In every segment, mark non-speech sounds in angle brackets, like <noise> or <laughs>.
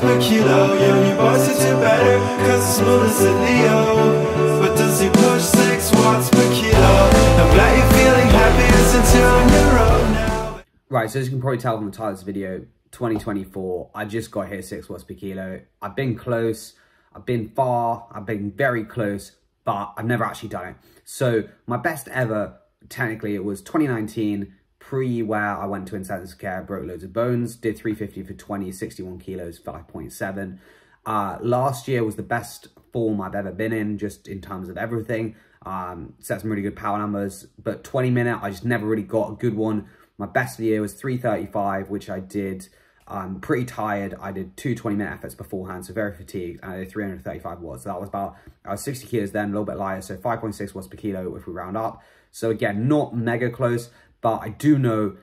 per kilo Yeah, me boss it to better Cause the smooth is a Leo But does he push 6 watts per kilo? I'm glad you're feeling happy since you're on your own now Right, so as you can probably tell from the title of this video, 2024, I just got hit 6 watts per kilo. I've been close, I've been far, I've been very close, but I've never actually done it. So my best ever, technically, it was 2019, pre where I went to intensive care, broke loads of bones, did 350 for 20, 61 kilos, 5.7. Uh, last year was the best form I've ever been in, just in terms of everything. Um, set some really good power numbers, but 20 minute, I just never really got a good one. My best of the year was 335, which I did um, pretty tired. I did two 20 minute efforts beforehand, so very fatigued, and I did 335 watts. So that was about, I was 60 kilos then, a little bit lighter, so 5.6 watts per kilo if we round up. So again, not mega close, but I do know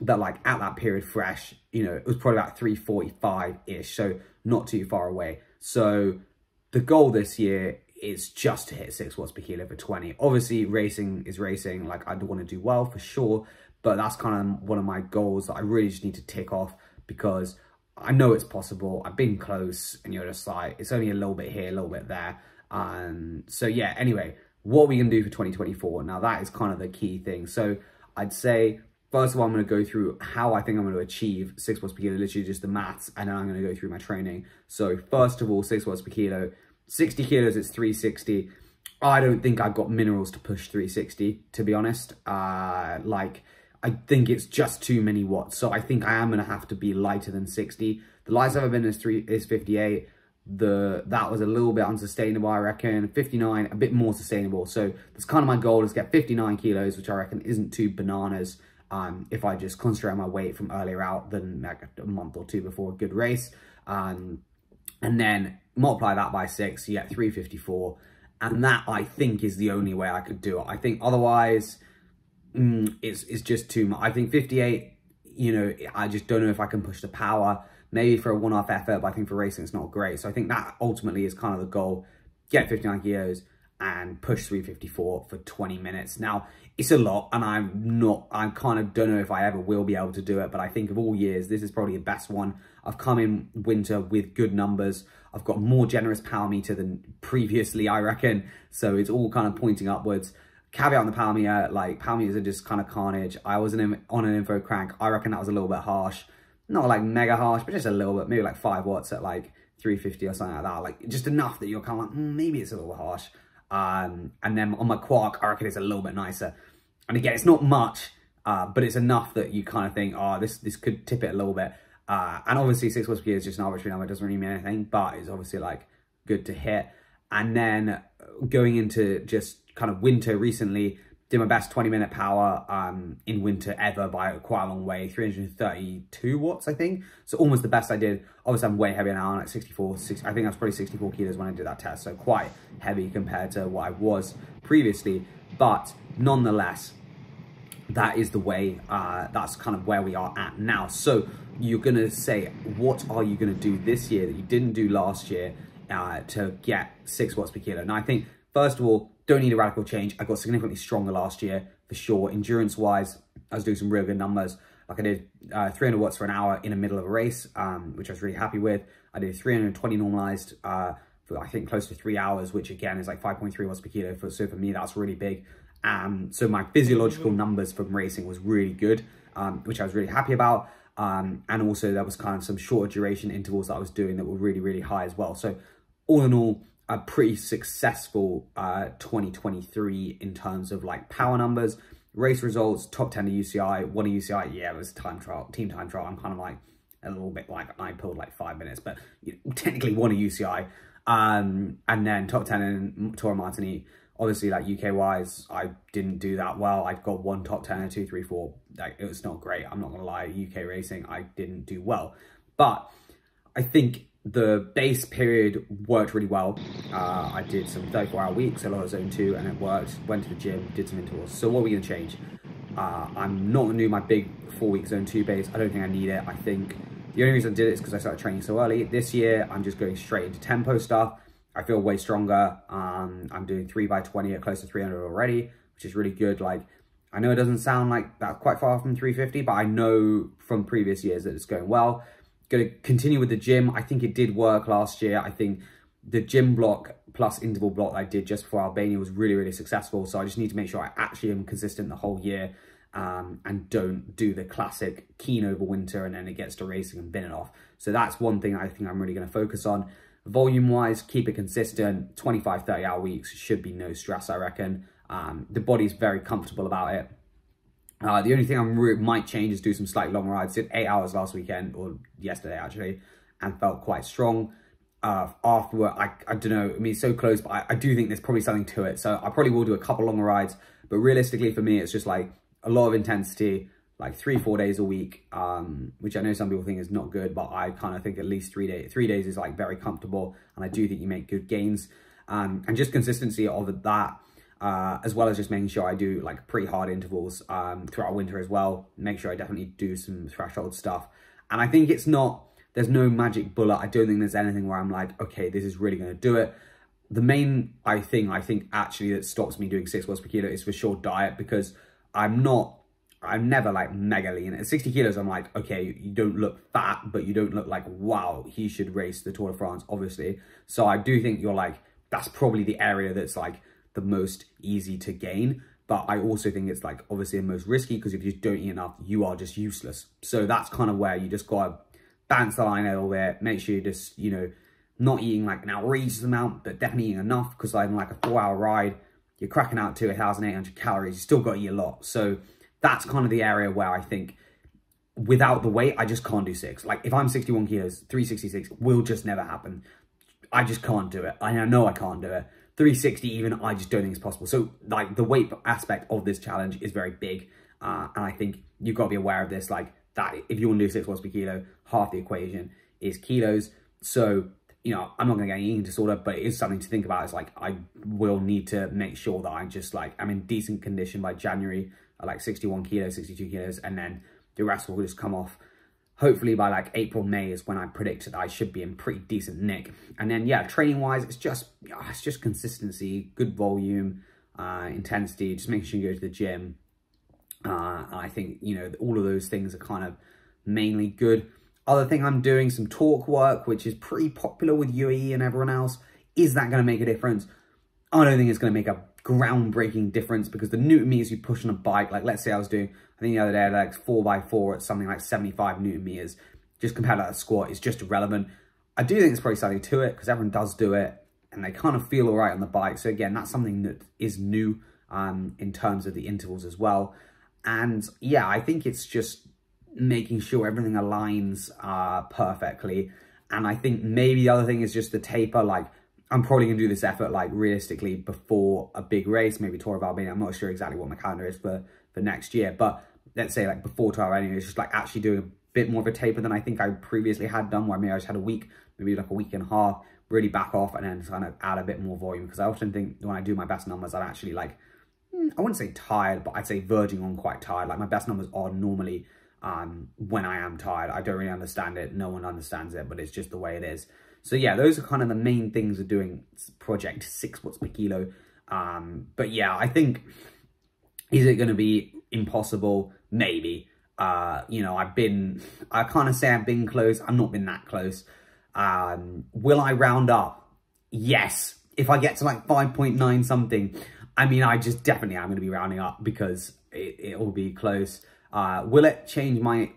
that like at that period fresh, you know, it was probably about 345-ish, so not too far away. So the goal this year is just to hit 6 watts per kilo for 20. Obviously, racing is racing. Like, I do want to do well for sure. But that's kind of one of my goals that I really just need to tick off because I know it's possible. I've been close and you're just like, it's only a little bit here, a little bit there. And so, yeah, anyway, what are we going to do for 2024? Now, that is kind of the key thing. So I'd say, first of all, I'm going to go through how I think I'm going to achieve 6 watts per kilo, literally just the maths, and then I'm going to go through my training. So first of all, 6 watts per kilo, 60 kilos, it's 360. I don't think I've got minerals to push 360, to be honest. Uh, like, I think it's just too many watts. So I think I am going to have to be lighter than 60. The lightest I've ever been is, three, is 58. The That was a little bit unsustainable, I reckon. 59, a bit more sustainable. So that's kind of my goal is get 59 kilos, which I reckon isn't too bananas. Um, if I just concentrate on my weight from earlier out than like a month or two before a good race. Um, and then multiply that by six, you get 354. And that, I think, is the only way I could do it. I think otherwise, mm, it's, it's just too much. I think 58, you know, I just don't know if I can push the power. Maybe for a one-off effort, but I think for racing, it's not great. So I think that ultimately is kind of the goal. Get 59 kilos and push 354 for 20 minutes. Now, it's a lot, and I'm not, I kind of don't know if I ever will be able to do it, but I think of all years, this is probably the best one. I've come in winter with good numbers. I've got more generous power meter than previously, I reckon. So it's all kind of pointing upwards. Caveat on the power meter, like power meters are just kind of carnage. I was on an InfoCrank. I reckon that was a little bit harsh. Not like mega harsh, but just a little bit, maybe like five watts at like 350 or something like that. Like just enough that you're kind of like, mm, maybe it's a little harsh. Um, and then on my Quarq, I reckon it's a little bit nicer. And again, it's not much, uh, but it's enough that you kind of think, oh, this this could tip it a little bit. Uh, and obviously, six watts per kilo is just an arbitrary number. It doesn't really mean anything, but it's obviously like good to hit. And then going into just kind of winter recently, did my best 20 minute power um, in winter ever by quite a long way, 332 watts, I think. So almost the best I did. Obviously, I'm way heavier now, like 64, 60, I think I was probably 64 kilos when I did that test. So quite heavy compared to what I was previously. But nonetheless, that is the way, uh, that's kind of where we are at now. So you're going to say, what are you going to do this year that you didn't do last year uh, to get six watts per kilo? Now, I think, first of all, don't need a radical change. I got significantly stronger last year for sure. Endurance wise, I was doing some real good numbers. Like I did uh, 300 watts for an hour in the middle of a race, um, which I was really happy with. I did 320 normalized uh, for I think close to three hours, which again is like 5.3 watts per kilo. For, so for me, that's really big. Um, so my physiological numbers from racing was really good, um, which I was really happy about. Um, and also there was kind of some shorter duration intervals that I was doing that were really, really high as well. So all in all, a pretty successful uh, 2023 in terms of like power numbers, race results, top 10 to UCI, one a UCI. Yeah, it was time trial, team time trial. I'm kind of like a little bit like I pulled like five minutes, but you know, <laughs> technically won a UCI. Um, and then top 10 in Tour Martini. Obviously, like UK wise, I didn't do that well. I got one top 10 and two, three, four. Like it was not great. I'm not gonna lie. UK racing, I didn't do well. But I think the base period worked really well. Uh, I did some 34 hour weeks, a lot of zone two, and it worked. Went to the gym, did some intervals. So what are we gonna change? Uh, I'm not gonna do my big four week zone two base. I don't think I need it. I think the only reason I did it is because I started training so early. This year, I'm just going straight into tempo stuff. I feel way stronger. Um, I'm doing 3 by 20 at close to 300 already, which is really good. Like, I know it doesn't sound like that quite far from 350, but I know from previous years that it's going well. Going to continue with the gym. I think it did work last year. I think the gym block plus interval block I did just before Albania was really, really successful. So I just need to make sure I actually am consistent the whole year um, and don't do the classic keen over winter and then it gets to racing and bin it off. So that's one thing I think I'm really going to focus on. Volume wise, keep it consistent. 25, 30 hour weeks should be no stress, I reckon. Um, the body's very comfortable about it. Uh, the only thing I might change is do some slightly long rides. Did eight hours last weekend, or yesterday actually, and felt quite strong. Uh, afterward, I, I don't know, I mean, so close, but I, I do think there's probably something to it. So I probably will do a couple longer rides, but realistically for me, it's just like a lot of intensity, like three, four days a week, um, which I know some people think is not good, but I kind of think at least three days, three days is like very comfortable. And I do think you make good gains. Um, and just consistency of that uh, as well as just making sure I do like pretty hard intervals um, throughout winter as well. Make sure I definitely do some threshold stuff. And I think it's not, there's no magic bullet. I don't think there's anything where I'm like, okay, this is really going to do it. The main I thing I think actually that stops me doing six watts per kilo is for sure diet because I'm not, I'm never like mega lean. At 60 kilos, I'm like, okay, you don't look fat, but you don't look like, wow, he should race the Tour de France, obviously. So I do think you're like, that's probably the area that's like, the most easy to gain. But I also think it's like obviously the most risky because if you don't eat enough, you are just useless. So that's kind of where you just got to balance the line a little bit. Make sure you just, you know, not eating like an outrageous amount, but definitely eating enough because like like a four hour ride, you're cracking out to 1,800 calories. You still got to eat a lot. So that's kind of the area where I think without the weight, I just can't do six. Like if I'm 61 kilos, 366 will just never happen. I just can't do it. I know I can't do it. 360 even, I just don't think it's possible. So like the weight aspect of this challenge is very big. Uh, and I think you've got to be aware of this, like that if you want to do six watts per kilo, half the equation is kilos. So, you know, I'm not going to get an eating disorder, but it is something to think about. It's like, I will need to make sure that I'm just like, I'm in decent condition by January, like 61 kilos, 62 kilos, and then the rest will just come off hopefully by like April, May is when I predict that I should be in pretty decent nick. And then, yeah, training-wise, it's just it's just consistency, good volume, uh, intensity, just making sure you go to the gym. Uh, I think, you know, all of those things are kind of mainly good. Other thing I'm doing, some torque work, which is pretty popular with UAE and everyone else. Is that going to make a difference? I don't think it's going to make a groundbreaking difference because the newton meters you push on a bike, like let's say I was doing, I think the other day, I like four by four at something like 75 newton meters, just compared to that squat, it's just irrelevant. I do think there's probably something to it because everyone does do it and they kind of feel all right on the bike. So again, that's something that is new um, in terms of the intervals as well. And yeah, I think it's just making sure everything aligns uh, perfectly. And I think maybe the other thing is just the taper, like I'm probably going to do this effort like realistically before a big race, maybe Tour of Albania. I'm not sure exactly what my calendar is for, for next year, but let's say like before Tour of Albania, it's just like actually doing a bit more of a taper than I think I previously had done where maybe I just had a week, maybe like a week and a half, really back off and then kind of add a bit more volume. Because I often think when I do my best numbers, I'm actually like, hmm, I wouldn't say tired, but I'd say verging on quite tired. Like my best numbers are normally um, when I am tired. I don't really understand it. No one understands it, but it's just the way it is. So yeah, those are kind of the main things of doing project six watts per kilo. Um, but yeah, I think, is it going to be impossible? Maybe. Uh, you know, I've been, I kind of say I've been close. I've not been that close. Um, will I round up? Yes. If I get to like 5.9 something, I mean, I just definitely am going to be rounding up because it, it will be close. Uh, will it change my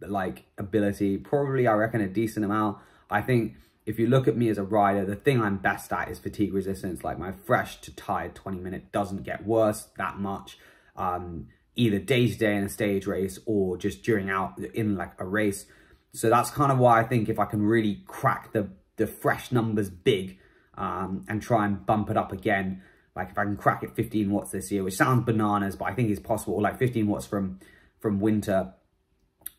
like ability? Probably, I reckon a decent amount. I think if you look at me as a rider, the thing I'm best at is fatigue resistance. Like my fresh to tired 20 minute doesn't get worse that much. Um, either day to day in a stage race or just during out in like a race. So that's kind of why I think if I can really crack the, the fresh numbers big um, and try and bump it up again, like if I can crack it 15 watts this year, which sounds bananas, but I think it's possible, or like 15 watts from, from winter,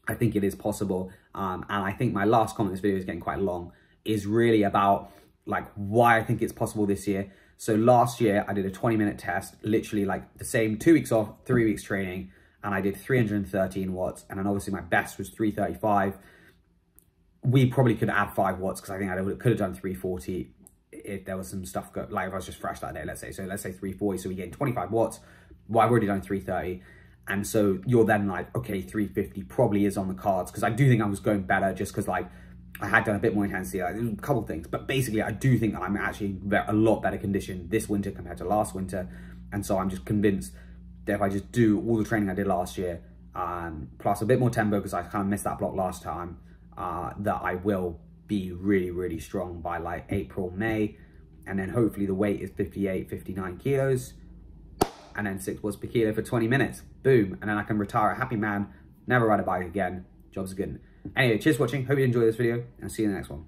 I think it is possible. Um, and I think my last comment in this video is getting quite long is really about like why I think it's possible this year. So last year I did a 20 minute test, literally like the same two weeks off, three weeks training, and I did 313 watts. And then obviously my best was 335. We probably could add five watts because I think I could have done 340 if there was some stuff, go, like if I was just fresh that day, let's say. So let's say 340, so we get 25 watts. Well, I've already done 330. And so you're then like, okay, 350 probably is on the cards because I do think I was going better just because like I had done a bit more intensity, a couple things. But basically, I do think that I'm actually a lot better condition this winter compared to last winter. And so I'm just convinced that if I just do all the training I did last year, um, plus a bit more tempo because I kind of missed that block last time, uh, that I will be really, really strong by like April, May. And then hopefully the weight is 58, 59 kilos. And then six watts per kilo for 20 minutes. Boom. And then I can retire a happy man, never ride a bike again. Job's good. Anyway, cheers for watching. Hope you enjoyed this video and see you in the next one.